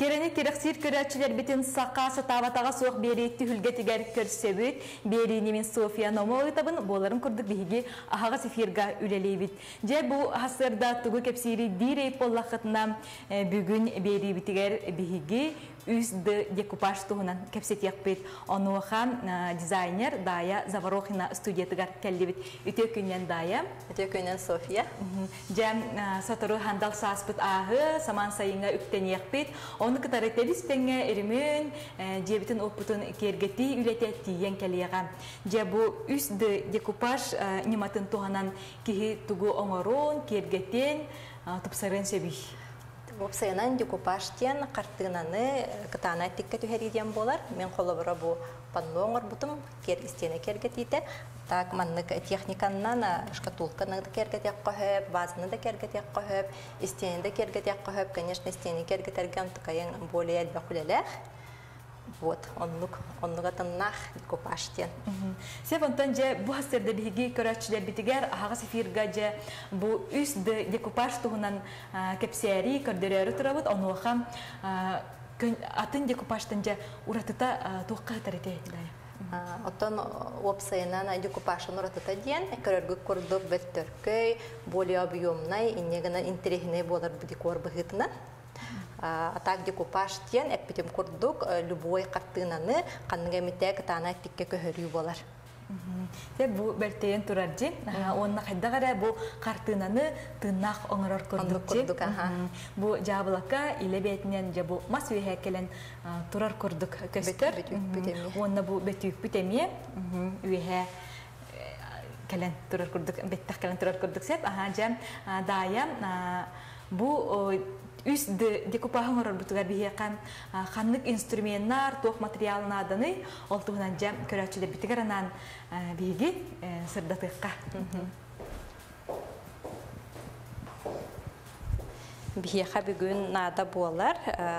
Керени керексир көрәтчілер бітін саққа сатаватаға суық беретті хүлгетігер көрсөбіт, берini мен София Номовы табын боларын күрдік бігі ахаға сефирға үлелейбіт. Же бұл хасырда тугу кепсири дирей поллақытына бүгін бері бітігер бігі үсді декупаж туһунан кепсет яқпет. Онуахан дизайнер Дая Заворохина студиятыгар келдебит. Үтө күннен Дая. Өте көйнен София. Жам сатыру хандал саспыт ахы, саман сайынга үктен яқпет. Оны кытареттебис теңе эримін, жебітін опытын кергети үлете тиен келеға. Же бу үсді декупаж нематын туһанан кихи тугу оңорон, кергетен, тупсарын сөбүй. Вопсайынан декупаштен қартынаны кытана тикке түхериден болар. Мен қолыбыра бу панлоңыр бутым кергістені кергетейді. Так маннык техниканнан шкатулканы да кергетек қойып, базаны да кергетек қойып, истені да кергетек қойып, конечно, истені кергетерген тукайын более әлбә. Вот, оннук, оннуга тыннах декупаштен. Сеп онтан же бу хастерде биги көрәтчилер битигер ага сефирга же бу үс де декупаж туһунан кепсери көрдөрөрү турабыт онуха атын декупажтан же уратыта туққа тарете дая. Оттон опсайынан декупашын уратыта диен, көрөргү курдук беттөркөй, более объемный, иннегена интересный болар декор быгытына. Атак декупаж тен эппитим курдук любой картинаны канныга митек тана тикке көһөрүү болар. Те бу бертейен турар ди. Онна хайдагара бу картинаны тыннак оңорор көрдүк ди. Бу жабылака иле бетинен же бу мас үйе келен турар көрдүк көстөр. Онна бу бетүк битеме. Үйе келен турар көрдүк, беттак келен турар көрдүк сеп. Аха жам дая бу үс декупаһын орор бутугар биһиэкан ханнык инструментнар туох материалын аданы ол туһунан жам көрәчүлер битигер анан биһиги сырдатыакка Бихеха бүгін нада болар,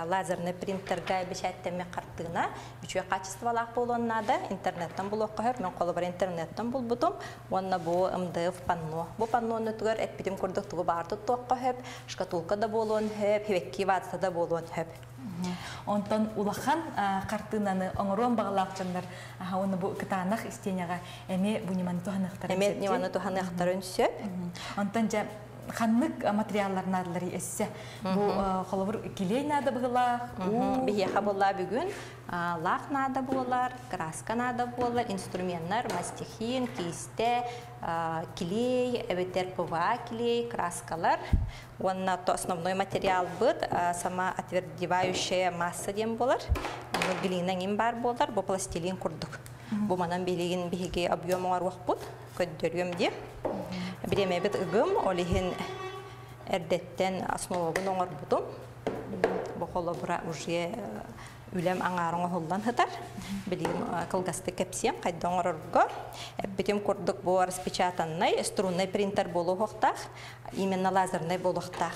лазерный принтерга бешәттеме қартығына, үчуе качестволақ болуын нада, интернеттен бұл оқығып, мен қолы бар интернеттен бұл бұдым, онна бұл МДФ панно. Бұл панноны түгер әтпетім күрдік тұғы барды тоқығып, шкатулка да болуын хөп, хевекки ватса да болуын хөп. Онтон улахан картинаны оңорон багалакчандар оны бу кытанах истеняга эме бу неманы туханахтар. Эме неманы туханахтар өнсөп. Онтон жа ханнык материаллар надылар эссе бу холовур килей нада быгыла бияха болла бүгүн лак нада болар краска нада болар инструменттар мастихин кисте клей эбетер пва клей краскалар Онна то основной материал быт, сама отвердевающая масса дем болар. Глина ним бар болар, бу пластилин курдук. Бу манан билигин биһиги объемуар вахпут, көддөргөм де. Биреме бит ыгым, олихин эрдеттен основабын оңор бутум. Бу холобра уже үлем аңарыңа холлан хытар. Билим кылгасты кепсем кайда оңорорго. Битим курдук бу распечатанный струнный принтер болу хоктах, именно лазерный болуктах.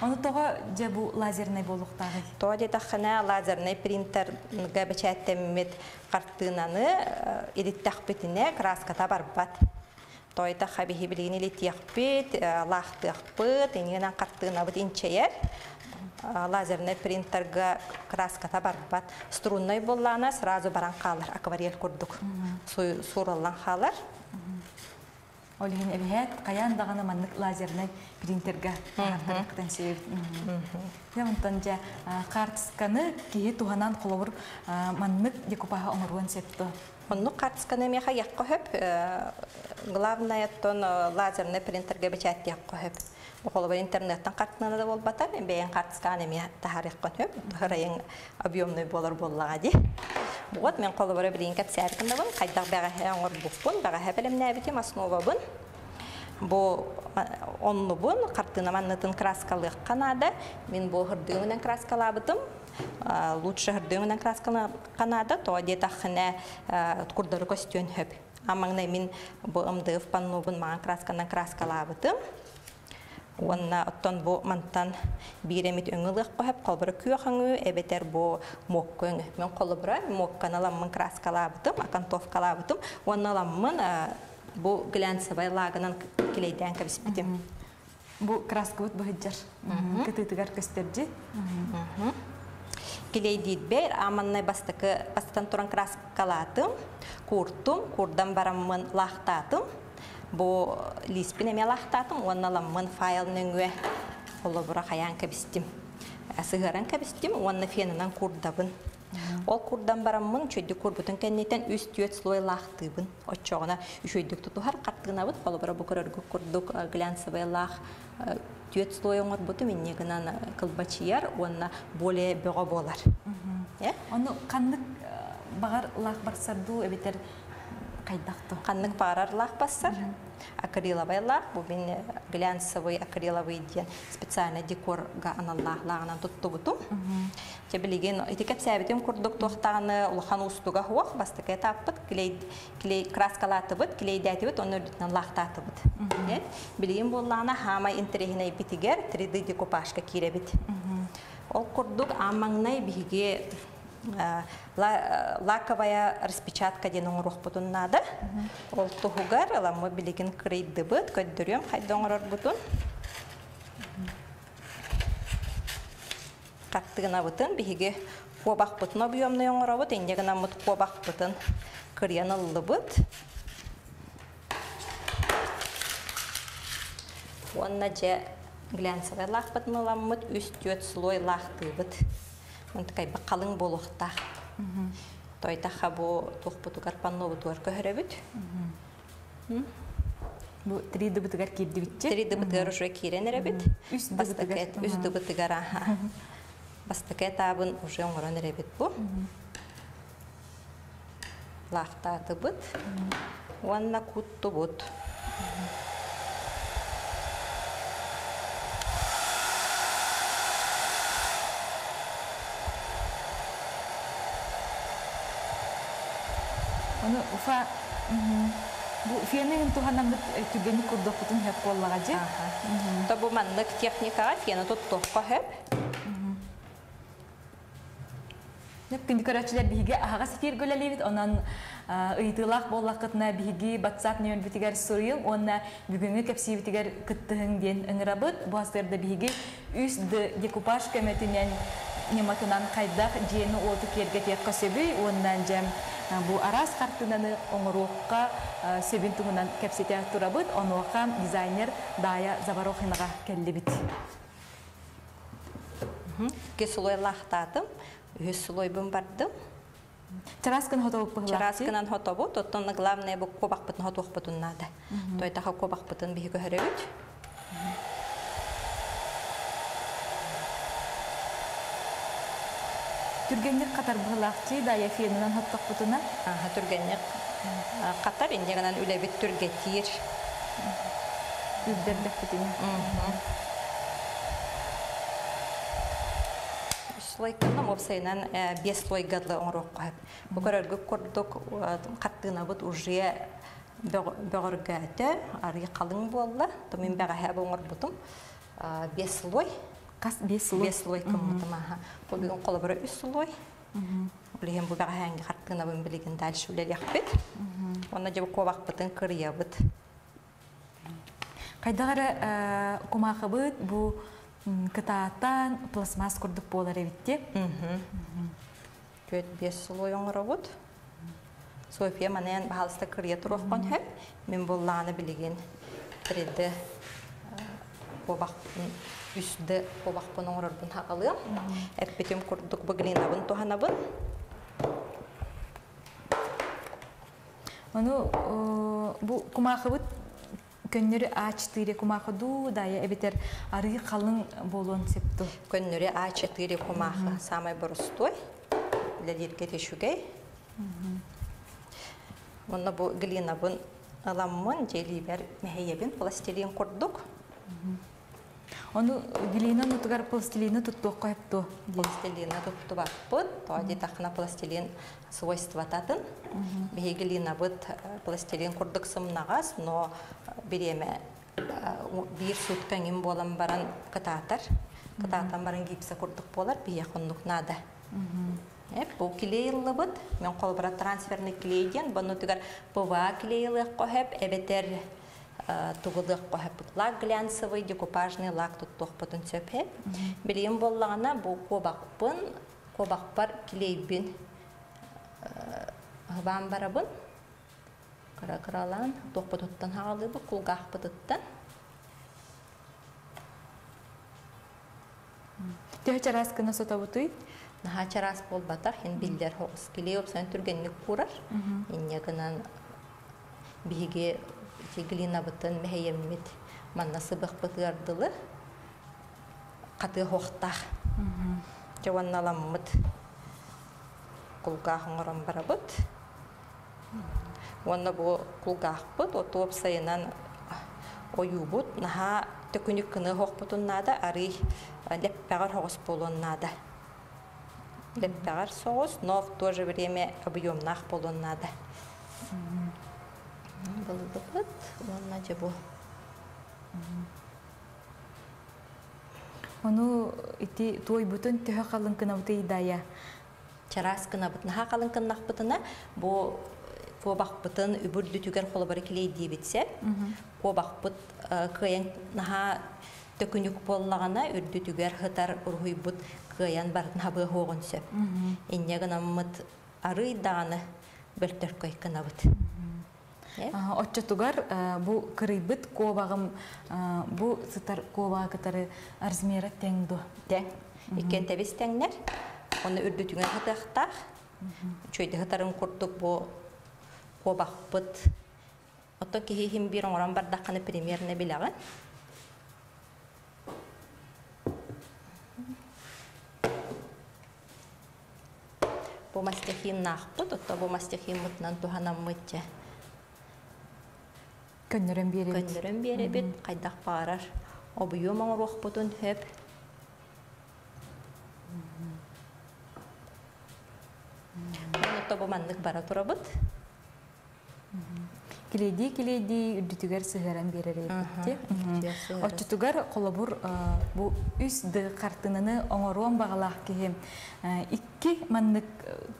Оны тога же бу лазерный болуктагы. То де тахана лазерный принтер габачаттемет картынаны ириттах битине краската барбат. Тойта хабихи билигини литияхпит, лахтыахпыт, инигенан картына бит инчеер лазерный принтерга краската барбат. Струнной боллана сразу баран қалар, акварель курдук. Сураллан халар. Олеген эбиһэт каян даганы маннык лазерный принтерга тартарактан себеп. Ямантан жа картсканы кии туханан холовур маннык декупаха оңоруан септо. Онну картсканы меха якко хөп. Главное тон лазерный принтерга бечат якко хөп. Бухолова интернеттен картына да болбатар, бәйін картсканы ме тахарық көтөп, тахарайын объемный болар боллаға ди. Вот мен қолыбары білейін кәп сәркінді бұн, қайдақ бәға оңыр бұқпын, бәға әбілім нәбітім основа бұн. Бу онны бұн, картына маннытын краскалық қанады, мен бұл хырдығынан краскалабытым, лучше хырдығынан краскалы қанады, то детахына курдары костюн хөп. Амаңна мен бұл МДФ панну бұн маған красканан краскалабытым. Уонна оттон бу мантан биремит өңүлык кохеп колбура күөхаңы эбетер бу моккөң. Мен колбура моккана ламмын краскалабытым, акантовкалабытым. Уонна ламмын бу глянцевый лагынан килейден кебиспитим. Бу краска бут быһыджар. Кытытыгар көстерди. Килей дейт бер, аманнай бастыктан туран краскалатым, куртум, курдан бараммын лахтатым. Бу лиспин эме лахтатым, онна ламмын файл нөңгө олобура хаян кабистим. Сыгыран кабистим, онна фенынан курдабын. Ол курдан бараммын чөйдү курбутун кеннетен үс түйет слой лахтыбын. Очоғына үшөйдүк тутухар каттыгынабыт, олобура бу көрөргү курдук глянцевый лах түйет слой оңор буту минне гынан кылбачияр, онна более бөҕө болар. Оны қандық бағар лақ барсарду эбетер кайдакты. Қандық бағарар лақ бассар. Акриловый лақ, бұл мен глянцевый акриловый ден специально декорга аналлах лағынан тұтты бұтым. Тебілеген этикет сәбітім күрдік тоқтағаны ұлхан ұстуға хуақ, бастықай таппыт, кілей краскалаты бұт, кілей дәті бұт, оны үрдітінен лақтаты бұт. Білген болағына хамай интерегіне бітігер 3D декупашка кире біт. Ол күрдік амаңнай біге лаковая распечатка ден оңырух бұтын нады. Ол тұхугар, аламы білеген крейді бұт, көддірем қайды оңырар бұтын. Қаттығына бұтын, біге қобақ бұтын объемны оңыра бұт, ендегіна мұт қобақ бұтын кыриян ұлы бұт. Онна же глянцевый лақ бұтын ыламмыт, үстет слой лақты бұт. Онты кайба қалың болуқта. Тойта бу тухпуту гарпанно бутуар көһөрөбүт. Бу три дыбытыгар кирди битче. Три дыбытыгар уже киренеребит. Үс дыбытыгар. Үс дыбытыгар. Бастакет табын уже оңоронеребит бу. Лахта бут. Уанна кутту бут. Оны уфа бу фиэнин туханан бит түгени курдук бутун хеп боллага же. Та бу маннык техникага фиэна туттуққа хеп. Неп кинди көрөчүлөр биге ага онан ыйтылак битигер сурыйым онна бүгүнгү кепси битигер ден ыңырабыт бу биги үс декупаж көмөтүнен нематынан кайдах жени оту керге тек касеби ондан жем бу арас картынаны оңоруокка себин тугунан кепсете турабыт онуока дизайнер дая забарохинага келлибит Кесулой лахтатым, үс сулойбын бардым. Чараскын хотобуп пыгылак. Чараскынан хотобу, тоттон главное бу хотуох бытын нада. Той таха кобак бытын биһи көһөрөбүт. Түргенник катар быгылакчы да яфиенинен хотток бутуна. Аха түргенник катар индегенен үлебит түргетир. Үддерлек бутуна. слойканы мопсайнан бес слой гадлы оңроқ қойып. Бұқарарғы көрдік қаттығына бұд уже бөғіргәті, арғы қалың болды. Томин бәға хәбі оңыр бұдым. Бес слой. Қас бес слой? Бес слой кымытым. Бұл бүгін қолы бірі үс слой. Бұл бәға хәңгі қаттығына бұн білген дәл шөлер яқпет. Оны жабы бұд. Қайдағары бұд бұл кытааттан пластмасс курдук болар эбитте. Төт бес слой оңоробут. София манен бахалыста кырия турохкон хэп. Мен билеген тиреде побақпын үсді побақпын оңорорбун хақылы. Әппетем курдук баглинабын туханабын. Ону бу кумахыбыт көннөрү А4 кумахыду дая эбитер ары қалың болуын септу. Көннөрү А4 кумахы самай борустой. Лелирге тешугей. Онна бу глина бун аламмын желибер мехейебин пластилин курдук. Ону глина нутугар пластилина туттук койыпту. Пластилина тутту баппыт, тоди тахна пластилин свойствататын. Беге глина бут пластилин курдук сымнагас, но биреме бир суткаңым болам баран кытаатар. Кытаатан баран гипса курдук болар, бие хоннук нада. Эп, бу клейлы бут, мен колбара трансферный клейден, бону тигар пова клейлы кохеп, эбетер тугулык кохеп лак глянцевый декупажный лак туттух бутун сөпеп. Билим боллагана бу кобакпын кобақпар килейбин. Хабан барабын. Кара каралан тохпотуттан хагалыбы кулгахпытыттан Төхө чарас кына сотобутуй. наха чарас болбатах ин билдер хоос килей опсан түргенник курар инне гынан биге тиглина бытын мехееммит манна сыбык бытырдылы каты хохтах жаванналаммыт кулгаахыңорон барабыт Онна бу кулгаахпыт отуоп сайынан оюбут наха төкүнүк кыны хохпутуннада ары леппегар хогос болоннада леппегар соғыс но в то же время объемнах болоннада Булдыпыт, онна же бу. Ону ити той бутун төхө калын кына буты идая. Чарас кына бут наха калын кыннах бутына бу кобах бутын үбүр дүтүгер холо бар килей дибитсе. Кобах бут кыян наха төкүнүк боллагана үрдүтүгер хытар урхуй бут кыян бартын хабы хогон сөп. Инне гына мыт ары даганы Отчотугар бу кырыйбыт кобагым бу сытар коба кытары размері теңду. Тәң. Икен тәбес тәңнер. Оны үрдүтүңе хытахтах. Чөйді хытарын курдук бу кобак быт. Ото кихихим бир оңран бардаққаны примерне билаған. Бу мастехим нахпыт, ото бу мастехим мытнан туханам мытча. Көннөрөн беребит. Көндөрөн беребит, кайдак барар. Обуюм бутун хөп. Ото бу маннык бара турабыт. Килейди килейди үрдүтүгер сыгыран берер эбитти. Отчутугар колобур бу үс ды картынаны оңоруан багалах кихи икки маннык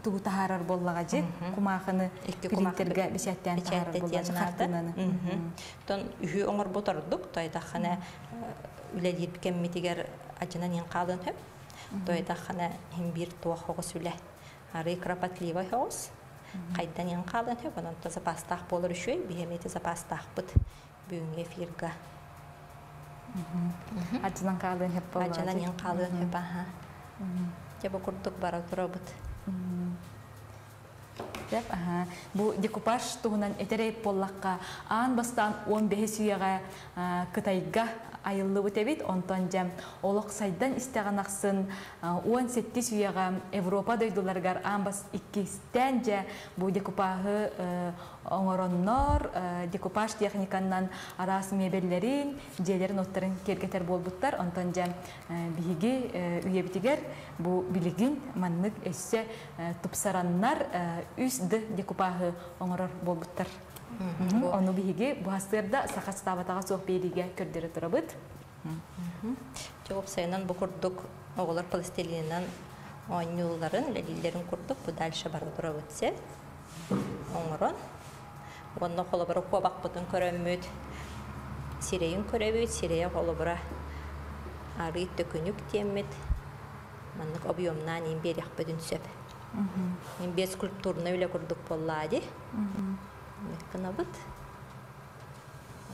тугу тахарар боллага же кумаханы принтерге бишаттан тахарар. Тон үхү оңор ботордук тойдахана үлелип кеммитигер ажынан. Тойдахана хим бир туах хогус үле. Ары крапатливый хогус. Қайдан ең қалын хөп, онан та запастақ болыр үшөй, бейеметі запастақ бұд бүйінге фирга. Ачынан қалын хөп болар. Ачынан ең қалын хөп, аха. Жабы күрдік бара тұра бұд. Бу декупаж туһунан этерей поллакка аан бастан 15 сүйяга кытайга айыллы бутебит онтон жам олок сайдан истеген аксын 17 сүйяга Европа дойдуларгар аан бас 2 стен же бу декупажы оңороннор декупаж техниканнан арас мебеллерин жээлерин оттарын кергетер болбуттар онтон жам биһиги үйебитигер бу билигин маннык өссө тупсараннар үс ды декупажы оңорор болбуттар Ону биһиги буһастырда сахас табатага суох бейриге көрдөрө турабыт. Жооп сайынан бу курдук оголор пластилинен ойнуларын, лелилерин курдук бу дальше бара турабыт се. Оңорон. Онно холобора кобак бутун көрөммүт. Сирейин көрөбүт, сирея холобора ары төкүнүк теммит. Маннык объемнан имберих бөдүн сөп. Имбес скульптурны үле курдук боллади. Кынабыт.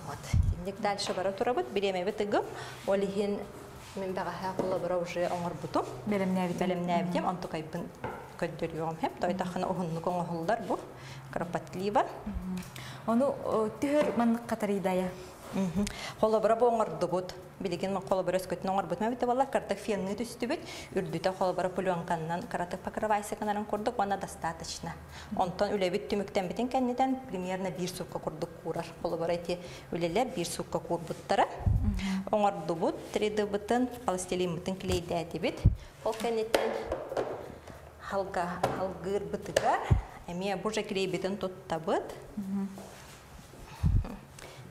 Вот. Индик дальше бара турабыт, биремебит ыгым. Олихин мен бага хакылы бара уже оңор бутум. Белемнәбит. Белемнәбитем, онту көндөрүyorum hep. Тойтахына ohunnu коңохулдар бу. Кропотлива. Ону түһөр маннык катарыйдая. Холо бара боңорду бут. Билеген мен холо бара өскөтүн оңор бут. Мәбите валла картак фенны түстүбүт. Үрдүтө холо бара пулуанканнан каратык покрывайся канарын курдук, вана достаточно. Онтон үлебит түмүктен битин кеннеден примерно бир сутка курдук курар. Бара эти үлелер бир сутка курбуттара. Оңорду бут, 3D бутын, пластилин бутын клейдәти бит. Ол халга халгыр бытыгар. Эме бужа клей битин туттабыт.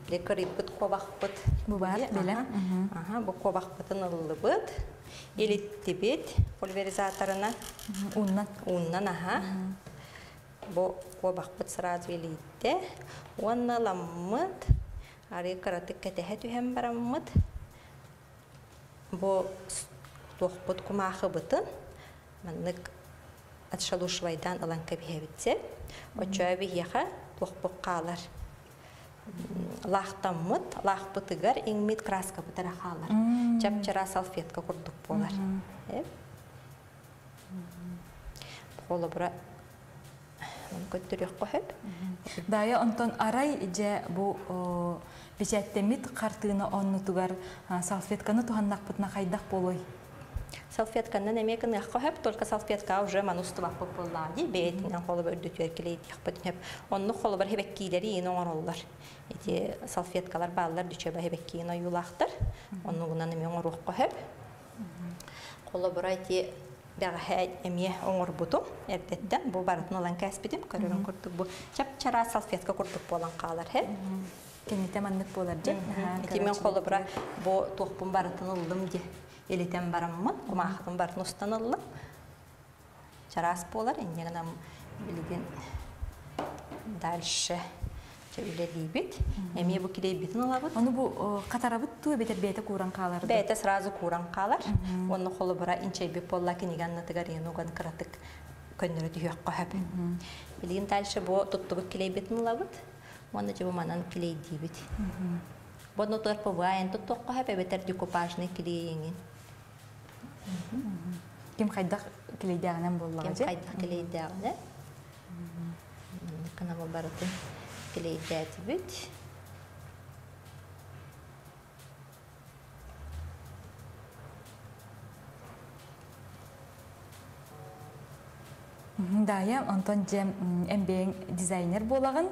лекарит бит кобах бит. Бу бар, беле. Ага, бу кобах битин ыллы бит. Элитти бит пульверизаторына. Уннан. Уннан, ага. Бу кобах бит сразу элитте. Уанна ламмыт. Ари каратык кетеhe түһәм бараммыт. Бу тохпут кумахы битин. маннык атшалушвайдан алан кабиһэбитсе очоя бихиэха туохпуккаалар лахтаммыт лахпытыгар иңмит краска бытара хаалар чапчара салфетка курдук болар. Холобра көттүрүк кохеп дая онтон арай же бу печаттемит картыына оннутугар салфетканы туханнакпытна хайдах болой. Салфетканы немекін яққа только салфетка уже манустыва популла ди бейтинен холы бөрдү төркелейт яқпытын хеп онны холы бар хебеккилери ин оңороллар эти салфеткалар баалар дүчөбө хебеккиин оюлахтар онну гунан эме оңоруокко хеп холы бар эти бяга хэ эмие оңорбуту эрдеттен бу барытын олан кәспитим көрөрүн курдук бу. Чап чара салфетка курдук болан каалар хеп кенете маннык болар же эти мен холы бара бу барытын ылдым ди. Элитен бараммын кумахтын барын устаныллым чарас болар иннегенам билген дальше чөйлелибит эми бу килейбитин алабыт ону бу катарабыт туу бетер бете куран каалар бете сразу куран каалар онну холу бара инчейби полла киниганна тыгарин уган кыратык көннөрө түйөк кохап билген дальше бу туттубут килейбитин алабыт онну жыбы манан килейдибит Боно туар поваен, тут тоққа хәпе бетер декупажны килейеңин. Ким хайдах килейдәгенән буллага Кем хайдах килейдәгенә. Кана бу барытын килейдәт бит. Дая Антон жем эмбең дизайнер болагын.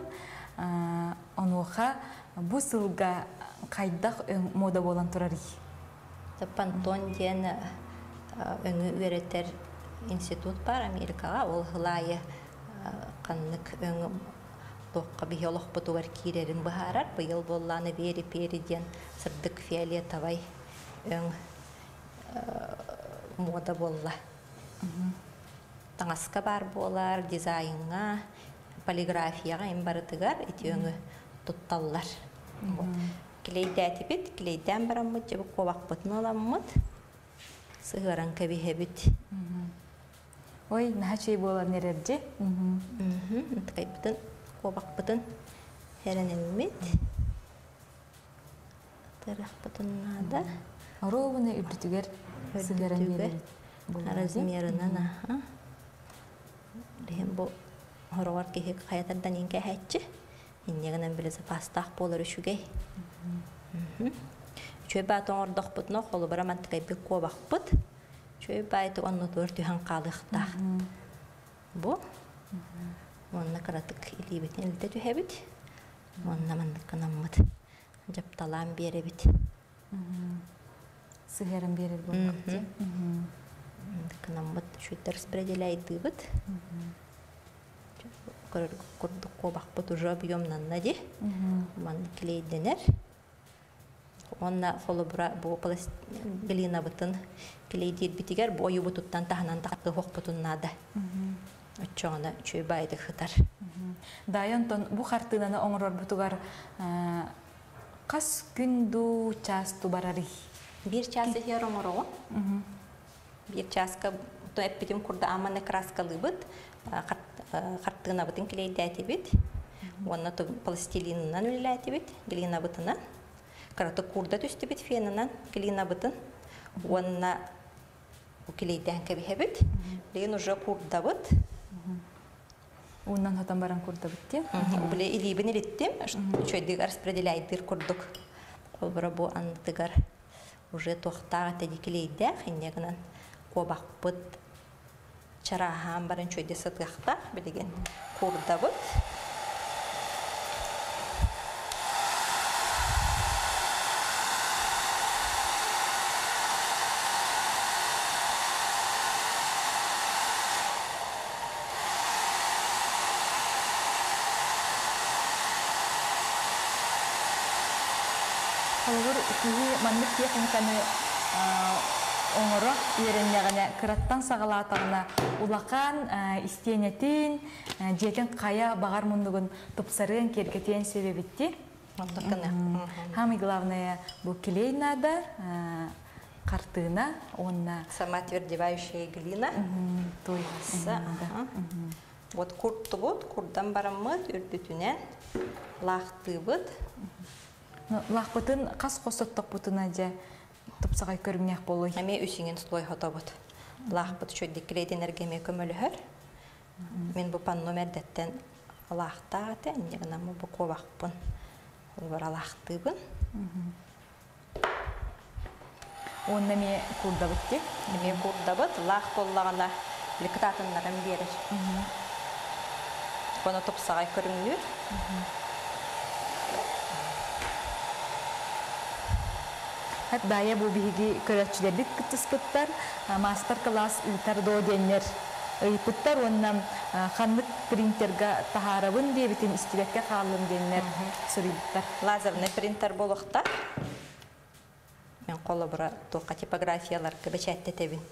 Онуха бу сылга кайдах мода болан турары. Пантон ден өңі өретер институт бар Америкаға, ол ғылайы қаннык өңі тоққа биолог бұтуар кирерін бұхарар, бұйыл болланы бері переден сырдық фиолетовай өң мода болла. Таңасқа бар болар, дизайнға, полиграфияға ем барытыгар, эти өңі тутталлар. Килейдәти бит, килейдән бараммыт, жабы ковақ бұтын сығыран кәбихебит. Ой, наха чей болар нерерже? Тықай бұтын, ковақ бұтын хәренелмет. Тырық бұтын нада. Ровыны үрдүтүгер сығыран берер. Размерынан, аха. Лехен бұл хорогар кехек хаятардан инке хәтчі. Иннегенен біле запастақ болар үшігей. Чөй бат оңордох бутно холу бара мантыкай бик кобак бут. Чөй байты онну тур түһән калыхта. Бу. Онна каратык илибетин илде түһәбит. Онна мандык наммыт. Жапталам беребит. Сыгыран берер болмак. Канаммыт шүттер распределяйды бит. Курдук кобак бут уже объемнан нади. Ман клейденер. Онна холы бура бу глина бытын клейдир битигер бою бутуттан таханан тахты хок бутуннада очоңна чөй байды хытар. Дайонтон бу хартынаны оңорор бутугар кас күнду часту барари бир час хер оңоро. Бир часка то эппитим курда аманы краскалыбыт хартына бытын клейдәтибит онна то пластилиннан үлләтибит глина бытынан карата курда түсті бит фенынан клина бытын уанна укилейден кебихебит леген уже курда быт. Уннан хатан баран курда бит те? Бле илибин илиттим чөйдик распределяйдыр курдук. Колбара бу андыгар уже тохтага теди килейдек иннегенен кобак быт. Чарахан барын чөйде сытгахта билеген. Курда быт. Киһи маннык техниканы оңоро иереннегене кыраттан сагалаатагына улакан истиенетин жетен кая багар мундугун тупсарын кергетен себебитти. Самое главное, бу келейнада картына онна Сама твердевающая глина. той Са, ага. Вот куртты вот, курдан бараммыт, үрдүтүнен лахтыбыт. Лахпытын кас косотток бутына же тупсагай көрүңнях болой. Ами үсіңен слой хотобыт. Лахбыт чөйді креден әргеме көмөлүхөр. Мен бу панно мердеттен лахтааты, әннегіна му бу ковақпын. Ол бар лахтыбын. Онна ме курда бутти. Эме курдабыт, лах боллағана берір. Коны тупсагай көрүңүр. Хат дая бу биһиги көрөчүлердик кытыспыттар, мастер класс үтер до деннер. Ыйпыттар оннан ханнык принтерга тахарабын дебитин истибекке каалым деннер сырыйбыттар. Лазерный принтер болохта. Мен қолы бұра тоққа типографиялар кебечәтте тебин.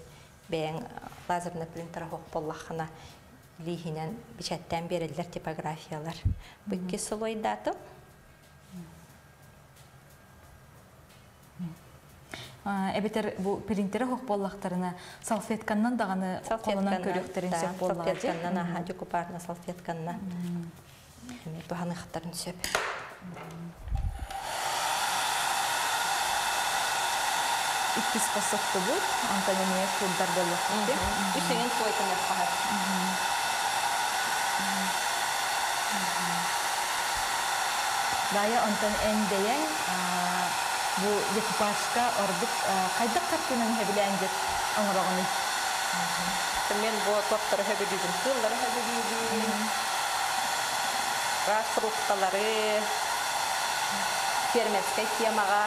Бәң лазерный принтер хоқ боллақына лихинен бичәттен берілдер типографиялар. Бүкке солойдатым. Эбетер бу принтері хоқ боллақтарына салфетканнан дағаны қолынан көрөктерин сөп боллағы. Салфетканнан, аха, жүкупарна салфетканна. Эме туханы хаттарын сөп. Иккис қосықты бұл, антонемия курдар боллақты. Үсіңен қойтын өпқағар. Дая онтон эн дейен бу екипажка ордук кайдак картинаны хебилен жет оңорогону. Мен бу тоқтары хөбүдүдүн, кыллары хөбүдүдүн. Рассрухталары, фермерская темаға.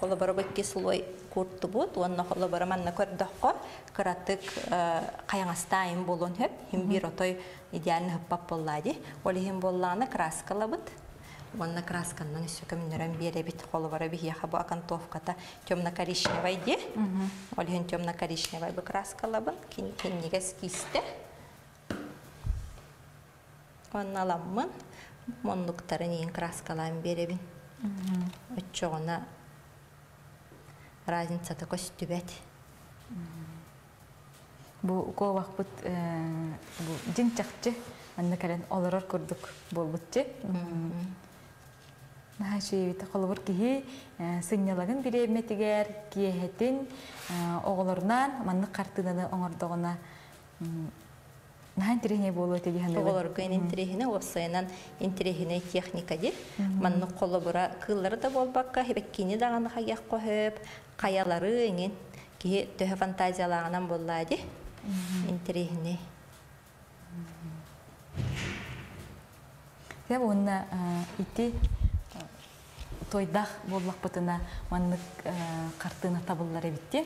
Холы бары бөкке слой куртты бут, онна холы бары манна көрдөккө, кыратык каяңастайын болон хөп, хим бир отой идеально хөппап боллади. Оли хим болланы краскала бут. Онна красканнан үсі көмінерен бере бит холы бары бихия хабу акантовката темно-коричневай де. Оли хин темно-коричневай бы краскала бын, кеннигес кисте. Онна ламмын, монлуктарын ең краскаларын бере бин. Өтчоғына разницаты көстүбет. Бу ковак бут бу жин чакчы анна кален олорор курдук болбутчы. Нахаши бит колбур кихи биреметигер киехетин манны картынаны оңордогуна Нахан тирехне болу теги ханды. Оголор кен интерехне осайнан интерехне техника ди. Манны колы бура кыллары да болбакка хебеккини даганы хаяк коһып, каялары эңин ки төһө фантазиялаганан боллади. Интерехне. Тем онна ити тойдах боллак бутына манны картына табыллары битти.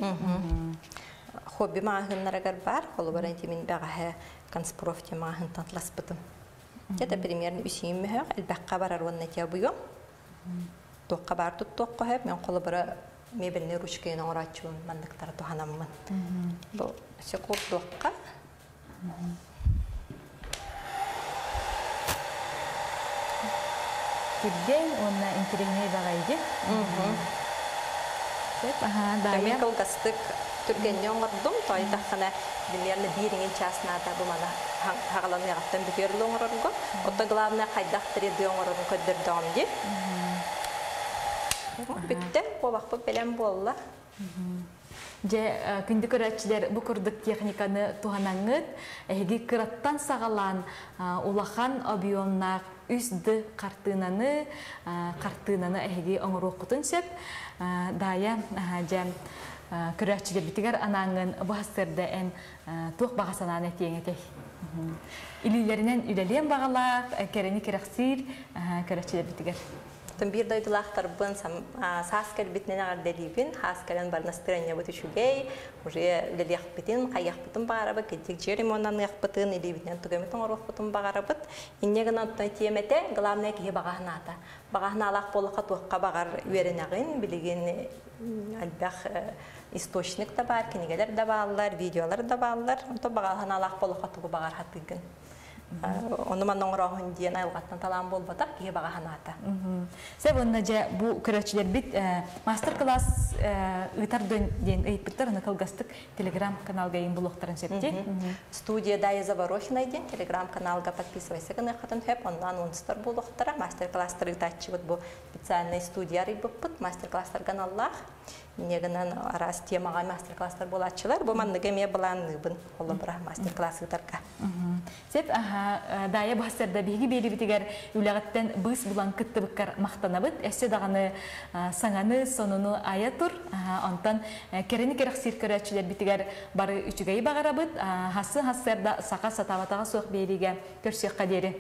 Хобби мағынларагар бар, қолы бар әйтемін бәғаһы конспоров темағын татлас бытым. Жада примерно үсейін мүхі, әлбәққа барар онна тия бұйым. Тоққа бар тұт тоққа хөп, мен қолы бары мебеліне ручкайын оңыратчуын мандықтары туханаммын. Бұл секур тоққа. Кирген онна интерегне багайды. Деп, аха, түргенне оңырдым, той таққана билерли биринген часната bu mana hagalan yaqtan bükörlü oңорорго. Отта главное кайдак тиреди оңорорун көддөрдөм ди. Бүтте, болақпы белем болла. Же күнді көрәтчілер бұ күрдік техниканы туғанаңыт, әйгі кыраттан сағалан улахан объемнақ үсді қартынаны, қартынаны әйгі оңыр оқытын сөп, дая же көрәтчілер бітігер анаңын бағыстырды ән туқ бағасананы теңетей. Илилерінен үлелен бағалақ, кәрені керақсир көрәтчілер бітігер. Тон бир дойдулахтар бын саскер битнен ағарделибин, хаскален бар настроение бұты шугей, уже лелех битин, қаяқ бітін бағарабы, кетек жерім онан яқ бітін, или битнен түгеметін оруқ бітін бағарабыт. Иннеген антон тиемете, главное кие бағағын ата. Бағағын алақ болыққа туыққа бағар үйерінағын, білеген әлбәқ источник да бар, кенегелер да бағалар, видеолар да бағалар, онто бағағын алақ болыққа туғы бағар хатыгын. Оны ман оңрохун диен айлгаттан талан болбата кие бага ханата. Сәб онна жа бу көрөчүлөр бит мастер класс ытар ден ыйпыттар аны кылгастык телеграм каналга ин булуктарын септи. Студия Дая Заворохина ден телеграм каналга подписывайся гына хатын хеп онлайн анонстар булуктара мастер класстар ытачы вот бу специальный студия рибыппыт мастер класстар каналлах. Негенен арас темага мастер класстар булачылар. Бу манныга ме буланныбын. Олы бара мастер класс ытарга. Сеп аха дая бастарда биги бери битигер үләгәттән быз булан кытты быккар мактанабыт. Әссе даганы саңаны сонуну ая тур. Антан керени керек сиркәрәчләр битигер бары үчүгәй багарабыт. Хасы хассарда сака сатаватага сук бериге көрсөк кадери.